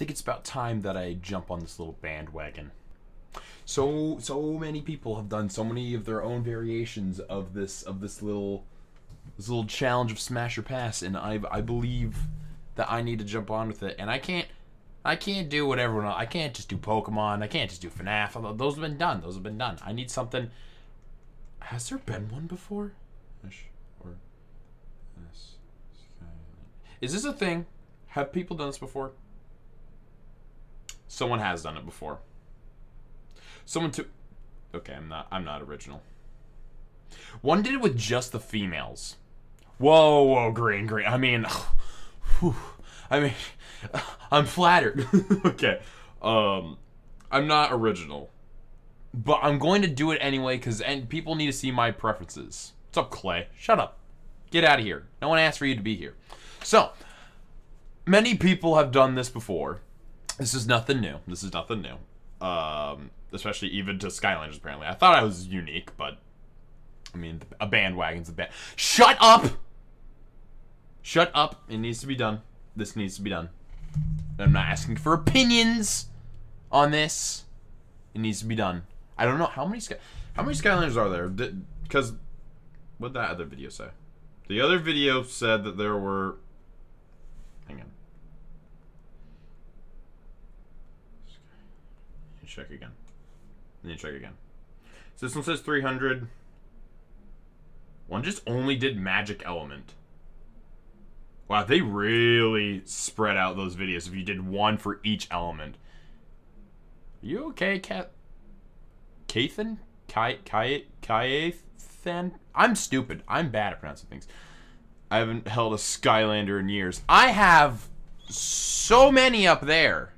think it's about time that I jump on this little bandwagon. So so many people have done so many of their own variations of this of this little this little challenge of smash or pass, and I I believe that I need to jump on with it, and I can't. I can't do what everyone else. I can't just do Pokemon. I can't just do FNAF. Those have been done. Those have been done. I need something. Has there been one before? Or is this a thing? Have people done this before? Someone has done it before. Someone took. Okay, I'm not. I'm not original. One did it with just the females. Whoa, whoa, green, green. I mean, I mean, I'm flattered. okay, um, I'm not original, but I'm going to do it anyway because and people need to see my preferences. What's up, Clay? Shut up. Get out of here. No one asked for you to be here. So, many people have done this before. This is nothing new. This is nothing new. Um, especially even to Skylanders, apparently. I thought I was unique, but I mean, a bandwagon's a band. Shut up! Shut up. It needs to be done. This needs to be done. I'm not asking for opinions on this. It needs to be done. I don't know how many Sky how many Skylanders are there? Because what that other video say? The other video said that there were. Hang on. Check again. Then check again. So this one says 300. One just only did magic element. Wow, they really spread out those videos if you did one for each element. You okay, Cat? Kathan? Kaiathan? I'm stupid. I'm bad at pronouncing things. I haven't held a Skylander in years. I have so many up there.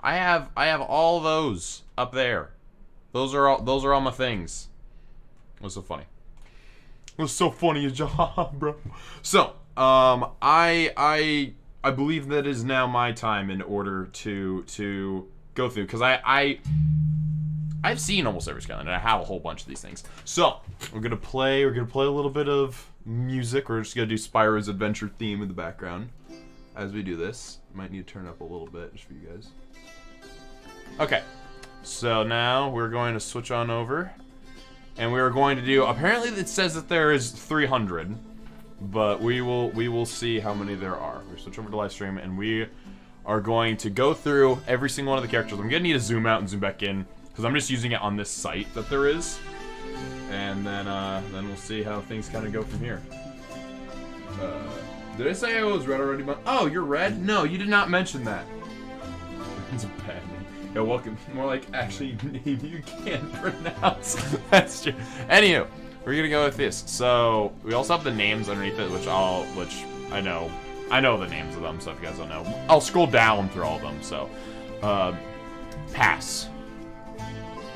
I have I have all those up there. Those are all those are all my things. What's so funny? What's so funny is job, bro. So, um, I I I believe that is now my time in order to to go through because I I I've seen almost every Skylander. I have a whole bunch of these things. So we're gonna play. We're gonna play a little bit of music. We're just gonna do Spyro's adventure theme in the background as we do this. Might need to turn up a little bit just for you guys. Okay. So now we're going to switch on over. And we are going to do apparently it says that there is 300, but we will we will see how many there are. We switch over to live stream and we are going to go through every single one of the characters. I'm gonna need to zoom out and zoom back in because I'm just using it on this site that there is. And then uh, then we'll see how things kind of go from here. Uh, did I say I was red already? Oh, you're red? No, you did not mention that. It's bad. Yeah, welcome. More like actually name you can't pronounce. That's true. Anywho, we're gonna go with this. So we also have the names underneath it, which I'll, which I know, I know the names of them. So if you guys don't know, I'll scroll down through all of them. So, uh, pass,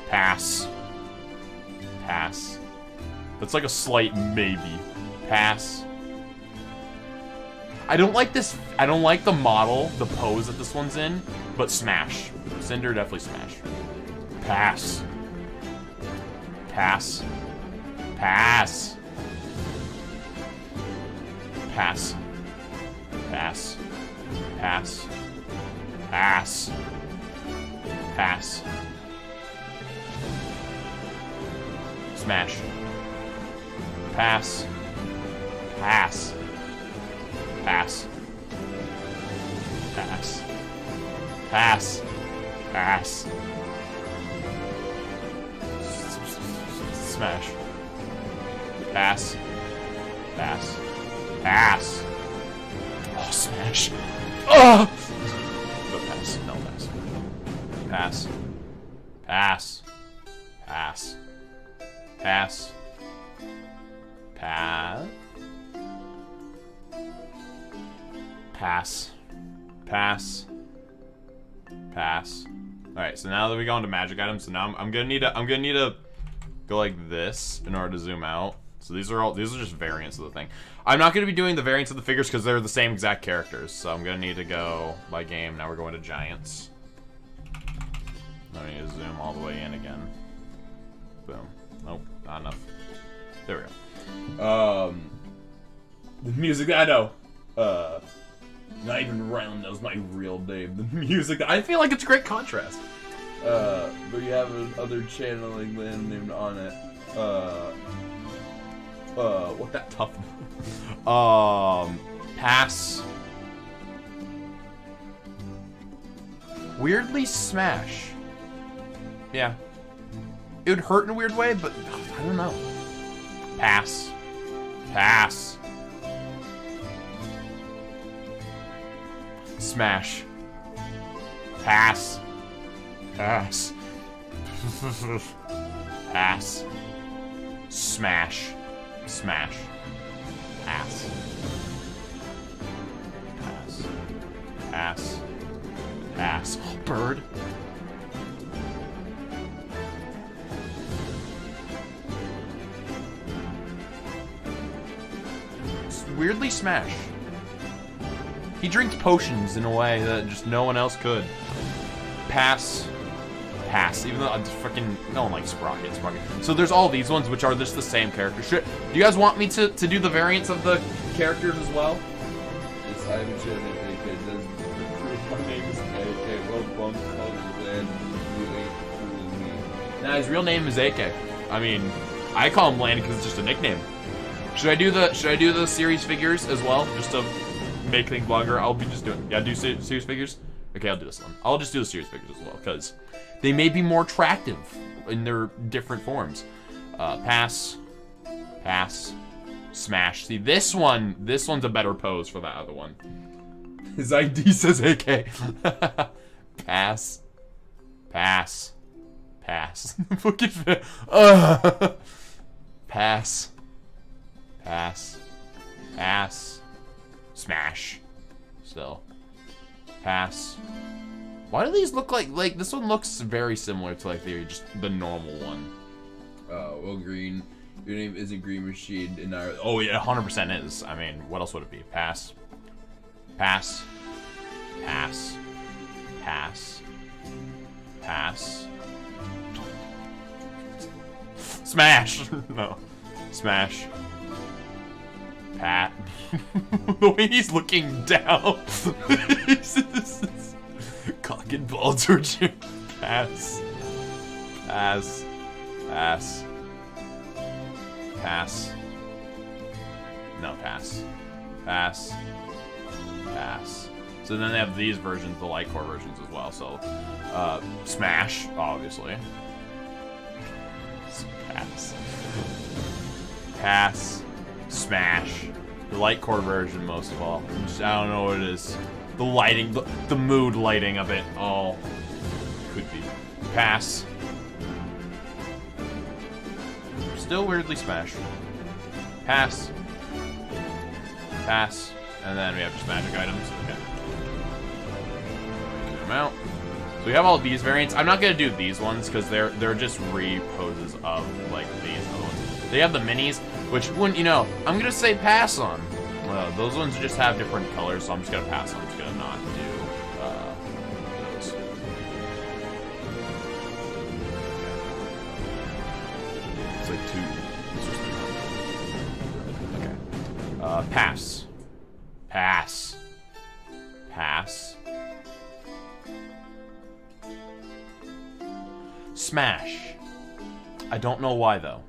pass, pass. That's like a slight maybe. Pass. I don't like this. I don't like the model, the pose that this one's in, but smash. Cinder definitely smash. Pass. Pass. Pass. Pass. Pass. Pass. Pass. Pass. Smash. Pass. Pass. Pass. Pass. Pass. Pass. Smash. Pass. Pass. Pass. Oh, smash. Oh! But pass. No, pass. Pass. Pass. Pass. Pass. Pass. Pass. Pass. Pass. Alright, so now that we go into magic items, so now I'm, I'm gonna need to I'm gonna need to go like this in order to zoom out. So these are all these are just variants of the thing. I'm not gonna be doing the variants of the figures because they're the same exact characters. So I'm gonna need to go by game. Now we're going to giants. I need to zoom all the way in again. Boom. Nope, not enough. There we go. Um, the music I know. Uh, Not even Rylan knows my real name. The music, I feel like it's a great contrast. Uh, but you have another channeling land named on it. Uh, uh, what that tough? um, pass. Weirdly smash. Yeah. It would hurt in a weird way, but I don't know. Pass. Pass. Smash. Pass. Pass. Pass. Smash. Smash. Pass. Pass. Pass. Pass. Oh, bird. Weirdly smash. He drinks potions in a way that just no one else could. Pass. Pass. Even though uh, I'm freaking no one likes Sprocket. Sprocket. So there's all these ones which are just the same character. Should, do you guys want me to, to do the variants of the characters as well? I. AK. Nah, his real name is AK. I mean, I call him Landon because it's just a nickname. Should I do the Should I do the series figures as well, just to make things longer? I'll be just doing. Yeah, do se- series figures. Okay, I'll do this one. I'll just do the series figures as well because they may be more attractive in their different forms. Uh, pass, pass, smash. See this one. This one's a better pose for that other one. His ID says AK. pass, pass, pass. Fucking. fa- uh, pass. Pass. Pass. Smash. So, Pass. Why do these look like like this one looks very similar to like the just the normal one? Uh, well, Green. Your name isn't Green Machine, and I. Oh yeah, 100% is. I mean, what else would it be? Pass. Pass. Pass. Pass. Pass. Smash. no. Smash. The way he's looking down. Cock and ball torture. Pass. Pass. Pass. Pass. No, pass. Pass. Pass. So then they have these versions, the light core versions as well. So, uh, Smash, obviously. Pass. Pass. Smash. The light core version, most of all. Just- I don't know what it is. The lighting, the, the mood lighting of it all. Could be. Pass. Still weirdly Smash. Pass. Pass. And then we have just magic items. Okay. Get out. So we have all these variants. I'm not gonna do these ones because they're they're just reposes of like these other ones. They have the minis, which wouldn't you know? I'm gonna say pass on. Uh, those ones just have different colors, so I'm just gonna pass on. I'm just gonna not do uh, those. It's like two. It's just two. Okay. Uh, pass. Pass. Pass. Smash. I don't know why though.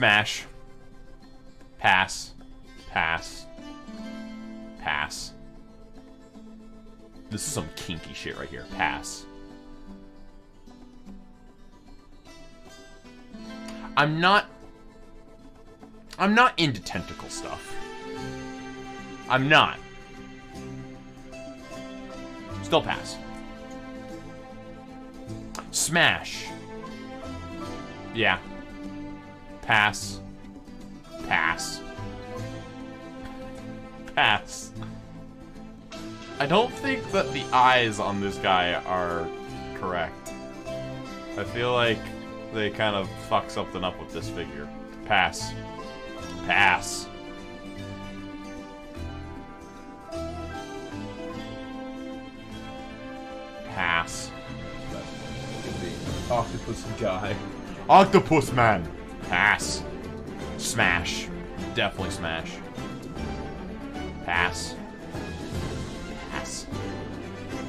Smash. Pass. Pass. Pass. This is some kinky shit right here. Pass. I'm not I'm not into tentacle stuff. I'm not. Still pass. Smash. Yeah. Pass. Pass. Pass. I don't think that the eyes on this guy are correct. I feel like they kind of fuck something up with this figure. Pass. Pass. Pass. Octopus guy. Octopus man! Pass. Smash. Definitely smash. Pass. Pass.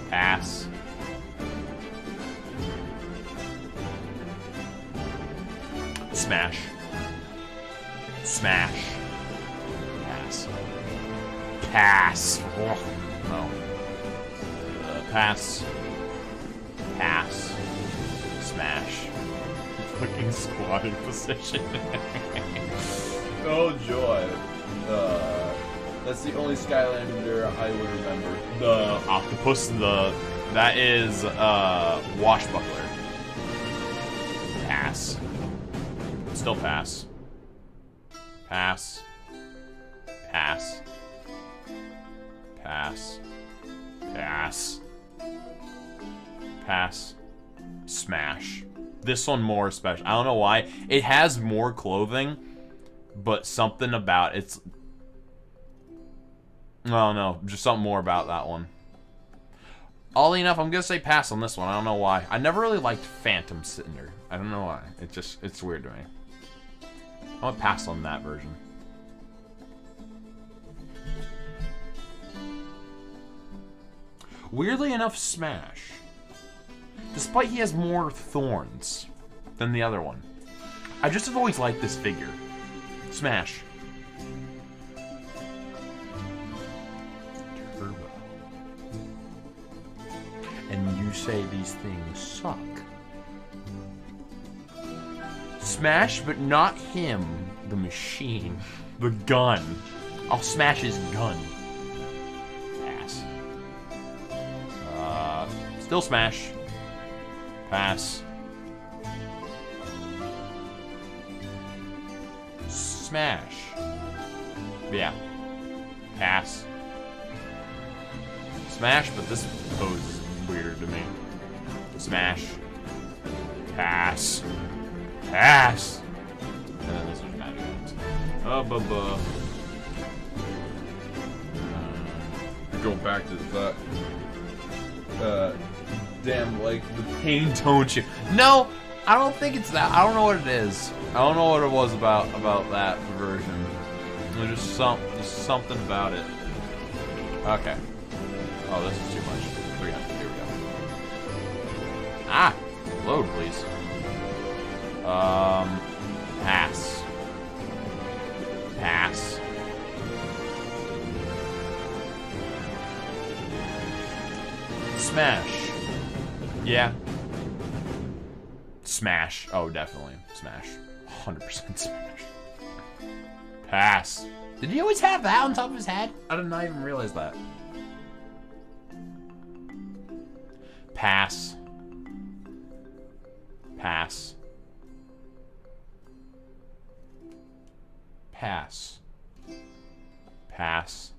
Pass. Smash. Smash. Pass. Pass. Oh, no. Uh, pass. Pass. Fucking squatting position. Oh joy. Uh, that's the only Skylander I would remember. the octopus, the that is uh Wash Buckler. Pass. Still pass. Pass. Pass. Pass. Pass. Pass. Smash. This one more special. I don't know why. It has more clothing, but something about it's. I don't know. Just something more about that one. Oddly enough, I'm gonna say pass on this one. I don't know why. I never really liked Phantom Cinder. I don't know why. It just it's weird to me. I'm gonna pass on that version. Weirdly enough, Smash. Despite he has more thorns than the other one. I just have always liked this figure. Smash. Turbo. And you say these things suck. Smash, but not him. The machine. The gun. I'll smash his gun. Pass. Uh, still smash. Pass. Smash. Yeah. Pass. Smash, but this pose is weirder to me. Smash. Pass. Pass. And then this is magic. Uh, buh, buh. Go back to the uh, damn like the Pain, don't you? No, I don't think it's that. I don't know what it is. I don't know what it was about about that version. There's just some, just something about it. Okay. Oh, this is too much. Here we go. Here we go. Ah, load, please. Um, Yeah. Smash. Oh, definitely. Smash. 100% smash. Pass. Did he always have that on top of his head? I did not even realize that. Pass. Pass. Pass. Pass.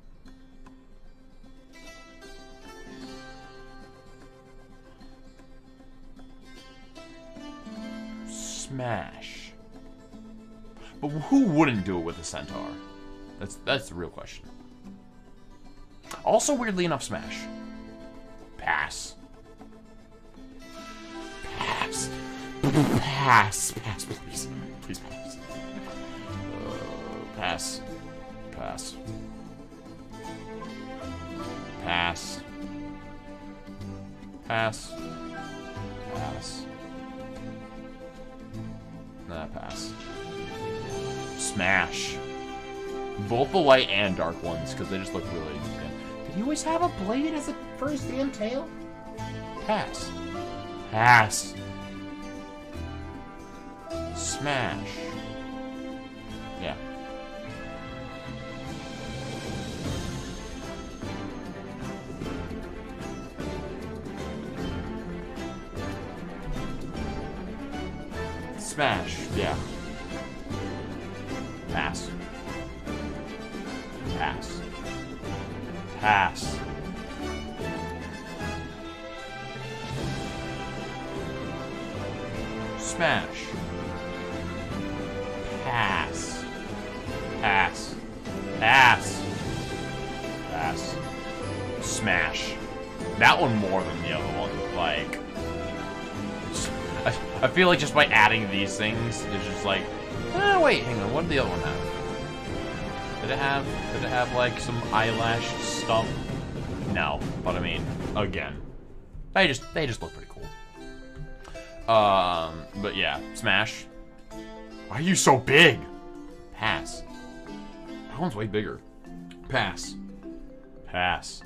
Smash. But who wouldn't do it with a centaur? That's that's the real question. Also, weirdly enough, Smash. Pass. Pass. Pass. Pass, please. Please pass. Uh, pass. Pass. Pass. Pass. Nah, pass. Smash. Both the light and dark ones, because they just look really good. Did he always have a blade as a first damn tail? Pass. Pass. Smash. Smash. Yeah. Pass. Pass. Pass. Smash. Feel like just by adding these things, it's just like, oh wait, hang on, what did the other one have? Did it have, did it have like some eyelash stuff? No, but I mean, again, they just, they just look pretty cool. Um, but yeah, Smash. Why are you so big? Pass. That one's way bigger. Pass. Pass.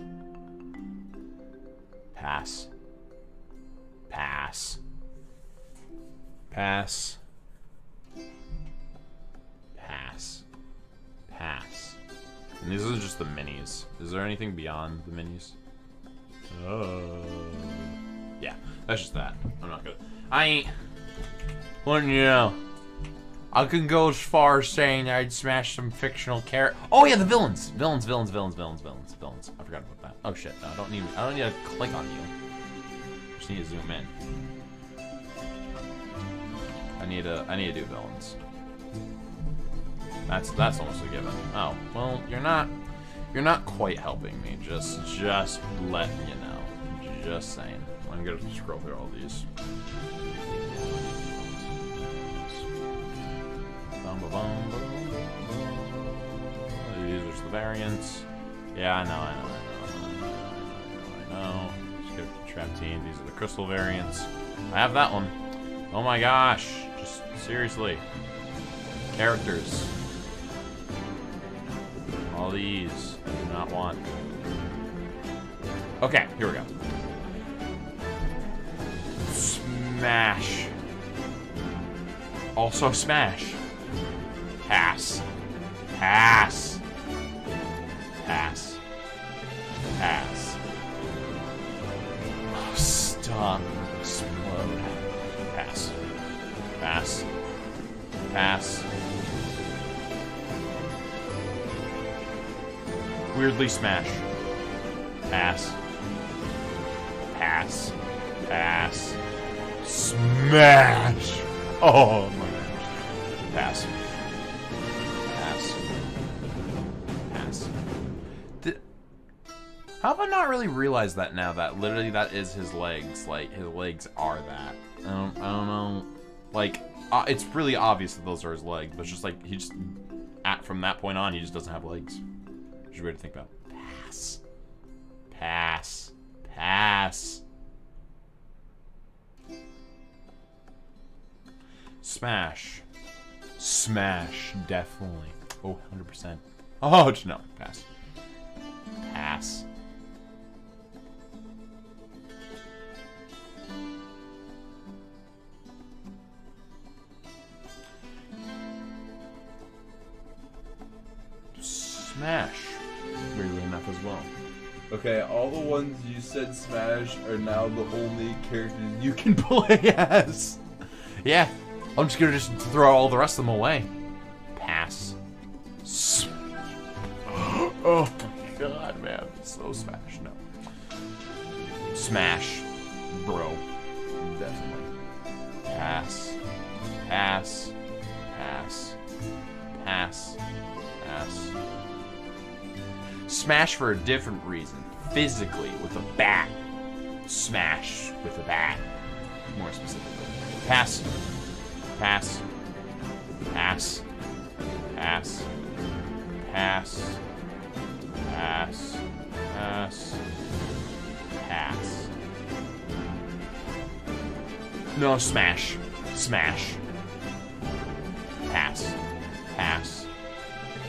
Pass. Pass. Pass. Pass. Pass. And these are just the minis. Is there anything beyond the minis? Oh. Yeah, that's just that. I'm not gonna. I ain't. Letting you know. I can go as far as saying I'd smash some fictional character. Oh yeah, the villains, villains, villains, villains, villains, villains, villains. I forgot about that. Oh shit, no, I don't need. I don't need to click on you. Just need to zoom in. I need to. I need to do villains. That's that's almost a given. Oh well, you're not. You're not quite helping me. Just just letting you know. Just saying. I'm gonna scroll through all these. Bum, bum, bum. These are the variants. Yeah, I know, I know, I know, I know, I know. Skip trap team. These are the crystal variants. I have that one. Oh my gosh! Just seriously, characters. All these I do not want. Okay, here we go. Smash. Also smash. Pass. Pass. Pass. Pass. Stop. Explode. Pass. Pass. Pass. Weirdly smash. Pass. Pass. Pass. Smash! Oh my gosh. Pass. Pass. Pass. How have I not really realized that now? That literally that is his legs. Like his legs are that. I don't. I don't know. Like uh, it's really obvious that those are his legs, but it's just like he just at from that point on he just doesn't have legs. Which is weird to think about. Pass. Pass. Pass. Smash. Smash, definitely. Oh, 100%. Oh, no. Pass. Pass. Ones you said Smash are now the only characters you can. can play as. Yeah, I'm just gonna just throw all the rest of them away. For a different reason. Physically, with a bat. Smash with a bat. More specifically. Pass. Pass. Pass. Pass. Pass. Pass. Pass. Pass. No, smash. Smash. Pass. Pass.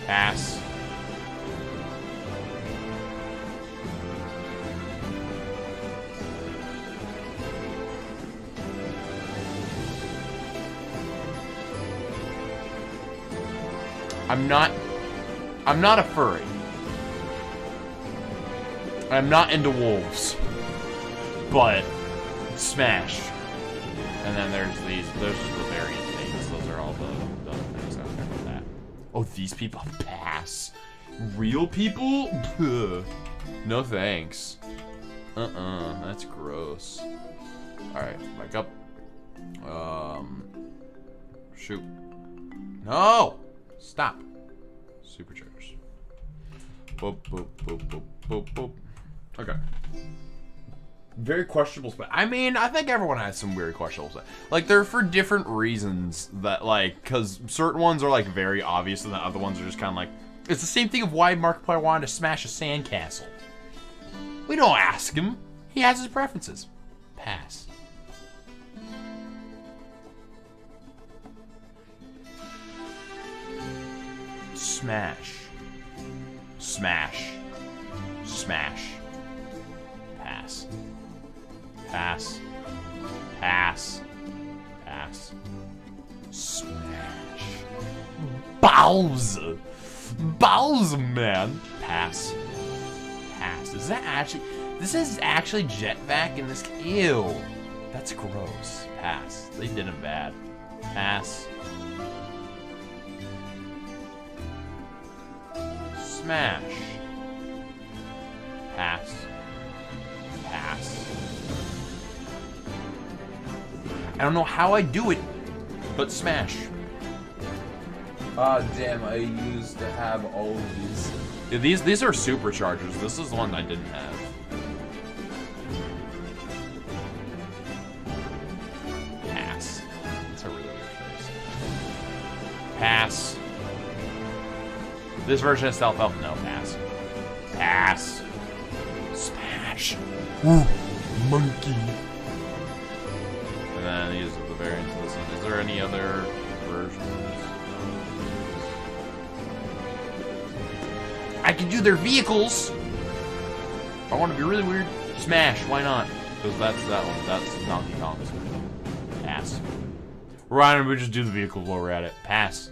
Pass. I'm not I'm not a furry. I'm not into wolves. But smash. And then there's these those are the variant things. Those are all the, the things out there with that. Oh, these people pass. Real people? No thanks. Uh-uh. That's gross. Alright, back up. Um shoot. No! Stop. Superchargers. Boop, boop, boop, boop, boop, boop. Okay. very questionable. But I mean, I think everyone has some weird questionable stuff. Like they're for different reasons. That like because certain ones are like very obvious, and the other ones are just kind of like. It's the same thing of why Markiplier wanted to smash a sandcastle. We don't ask him. He has his preferences. Pass. Smash. Smash. Smash. Pass. Pass. Pass. Pass. Smash. Bowser. Bowser, man. Pass. Pass. Is that actually... This is actually Jet-Vac in this... Ew. That's gross. Pass. They did him bad. Pass. Smash. Pass. Pass. I don't know how I do it, but smash. Ah, damn, I used to have all of these. Yeah, these these are superchargers. This is the one I didn't have. Pass. That's a really weird. Pass. This version of Stealth Elf, no, pass. Pass. Smash. Ooh, monkey. And then these are the variants of this one. Is there any other versions? I can do their vehicles. If I want to be really weird. Smash, why not? Because that's that one. That's Donkey Kong's. Pass. Don't we just do the vehicles while we're at it? Pass.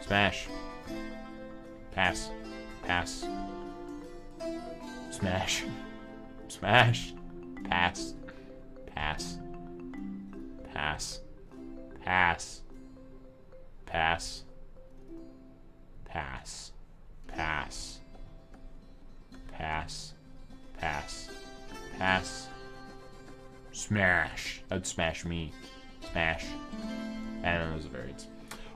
Smash. Pass. Pass. Smash. Smash. Pass. Pass. Pass. Pass. Pass. Pass. Pass. Pass. Pass. Pass. Smash. That'd smash me. Smash. And a variance.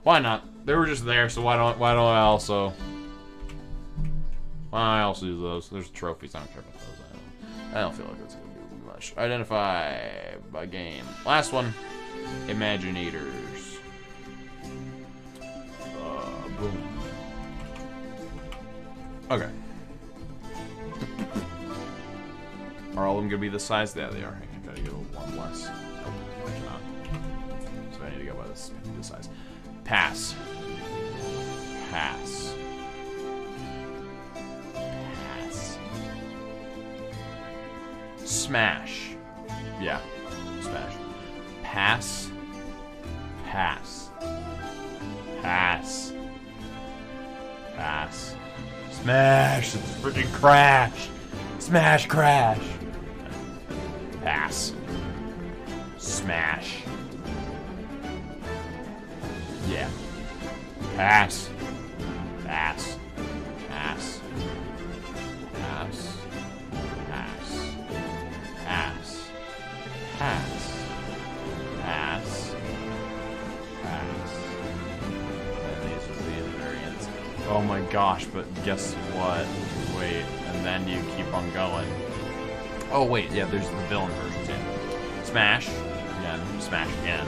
Why not? They were just there, so why don't why don't I also don't I also use those? There's trophies. I don't care about those. I don't, I don't feel like it's gonna do much. Identify by game. Last one. Imaginators. Uh, boom. Okay. Are all of them gonna be the size? Yeah, they are. I gotta go one less. I cannot. So I need to go by this, size. Pass. Pass. Smash. Yeah. Smash. Pass. Pass. Pass. Pass. Smash! It's freaking crash! Smash crash! Pass. Smash. Yeah. Pass. Gosh, but guess what? Wait, and then you keep on going. Oh wait, yeah, there's the villain version too. Smash. Again. Smash again.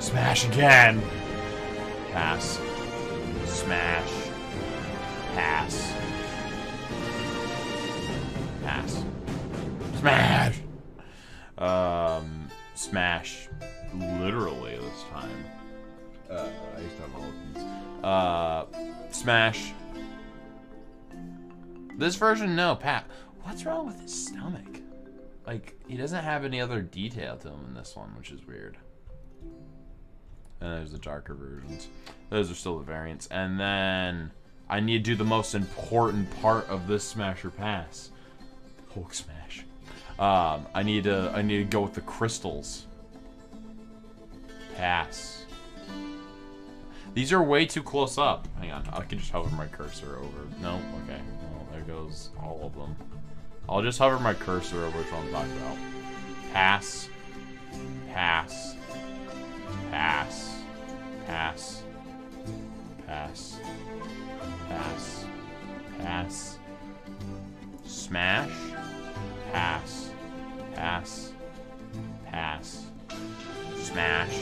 Smash again. Pass. Smash. Pass. Pass. Smash. Um, smash. Literally this time. Uh, I used to have all of these. Uh, smash. This version, no. Pat, what's wrong with his stomach? Like, he doesn't have any other detail to him in this one, which is weird. And there's the darker versions. Those are still the variants. And then I need to do the most important part of this Smasher Pass. Hulk Smash. Um, I need to I need to go with the crystals. Pass. These are way too close up. Hang on, I can just hover my cursor over. No, okay. Well, there goes all of them. I'll just hover my cursor over which one I'm talking about. Pass. Pass. Pass. Pass. Pass. Pass. Pass. Smash. Pass. pass, pass, smash,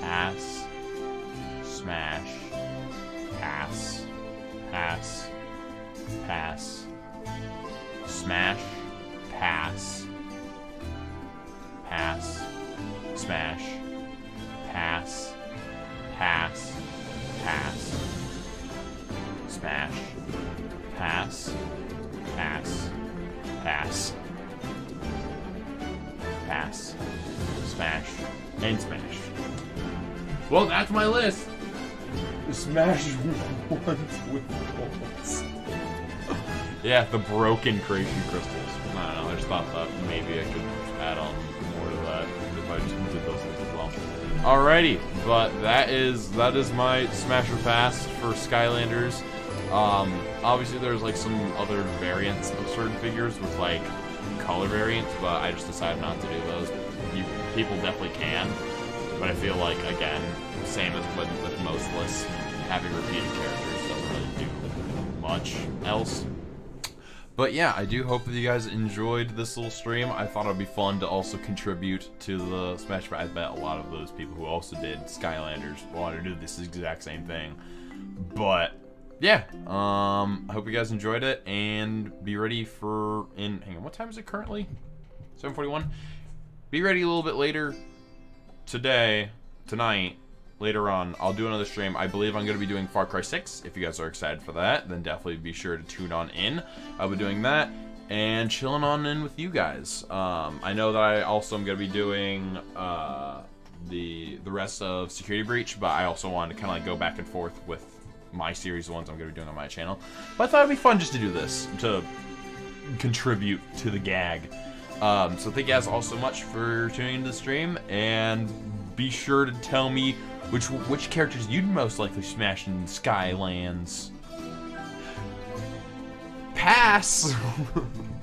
pass, smash, pass, pass, pass, smash, pass, pass, smash, pass, pass, pass, smash, pass, pass, pass, pass, smash, and smash. Well, that's my list. Smash ones with bolts. Yeah, the broken creation crystals. I don't know, I just thought that maybe I could add on more to that if I just did those things as well. Alrighty, but that is that is my Smasher Pass for Skylanders. Um, obviously there's like some other variants of certain figures with like color variants, but I just decided not to do those. You people definitely can, but I feel like again, same as with, with most lists, having repeated characters doesn't really do much else. But yeah, I do hope that you guys enjoyed this little stream. I thought it'd be fun to also contribute to the Smash Bros. I bet a lot of those people who also did Skylanders wanted to do this exact same thing. But yeah, um, I hope you guys enjoyed it and be ready for in. Hang on, what time is it currently? 7:41. Be ready a little bit later today, tonight, later on. I'll do another stream. I believe I'm going to be doing Far Cry 6. If you guys are excited for that, then definitely be sure to tune on in. I'll be doing that and chilling on in with you guys. Um, I know that I also am going to be doing uh, the the rest of Security Breach, but I also wanted to kind of like go back and forth with my series, the ones I'm going to be doing on my channel. But I thought it'd be fun just to do this to contribute to the gag. Um, so thank you guys all so much for tuning into the stream, and be sure to tell me which which characters you'd most likely smash in Skylands. Pass.